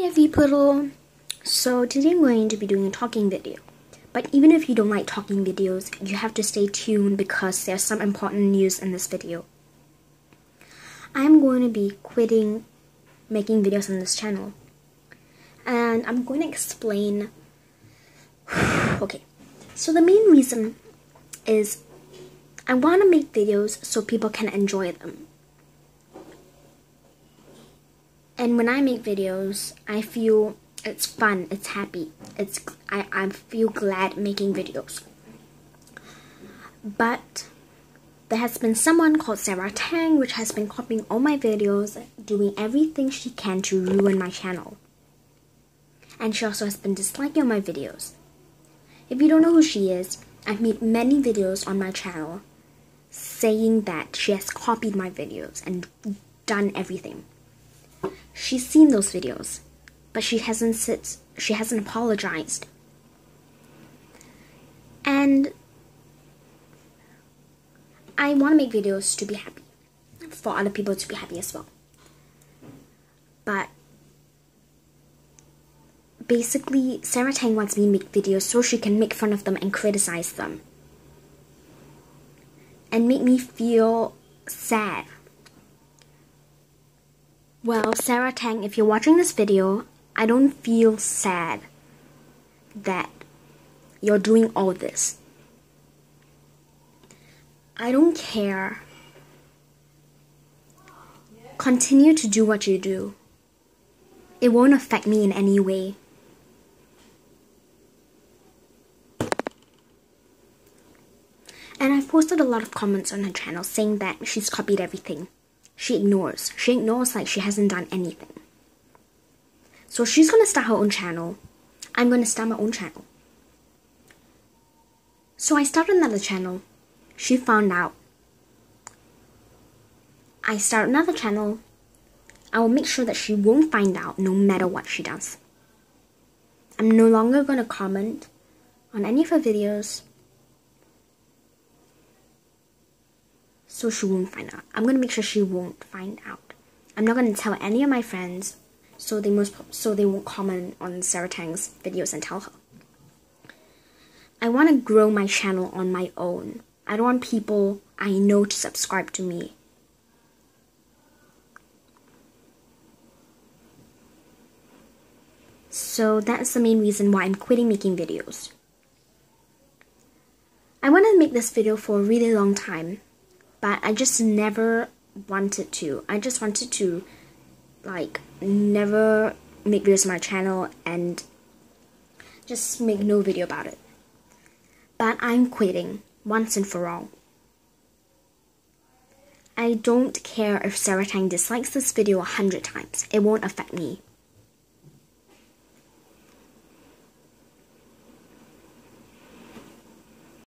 Hey So today I'm going to be doing a talking video. But even if you don't like talking videos, you have to stay tuned because there's some important news in this video. I'm going to be quitting making videos on this channel. And I'm going to explain... okay, so the main reason is I want to make videos so people can enjoy them. And when I make videos, I feel it's fun, it's happy, it's I, I feel glad making videos. But there has been someone called Sarah Tang which has been copying all my videos, doing everything she can to ruin my channel. And she also has been disliking my videos. If you don't know who she is, I've made many videos on my channel saying that she has copied my videos and done everything. She's seen those videos, but she hasn't sit, she hasn't apologized. And I want to make videos to be happy, for other people to be happy as well. But basically, Sarah Tang wants me to make videos so she can make fun of them and criticize them. And make me feel sad well, Sarah Tang, if you're watching this video, I don't feel sad that you're doing all this. I don't care. Continue to do what you do. It won't affect me in any way. And I've posted a lot of comments on her channel saying that she's copied everything she ignores. She ignores like she hasn't done anything. So she's gonna start her own channel. I'm gonna start my own channel. So I started another channel. She found out. I start another channel. I will make sure that she won't find out no matter what she does. I'm no longer gonna comment on any of her videos so she won't find out. I'm gonna make sure she won't find out. I'm not gonna tell any of my friends so they most so they won't comment on Sarah Tang's videos and tell her. I want to grow my channel on my own. I don't want people I know to subscribe to me. So that's the main reason why I'm quitting making videos. I wanted to make this video for a really long time but I just never wanted to. I just wanted to like never make videos on my channel and just make no video about it. But I'm quitting once and for all. I don't care if Sarah Tang dislikes this video a hundred times. It won't affect me.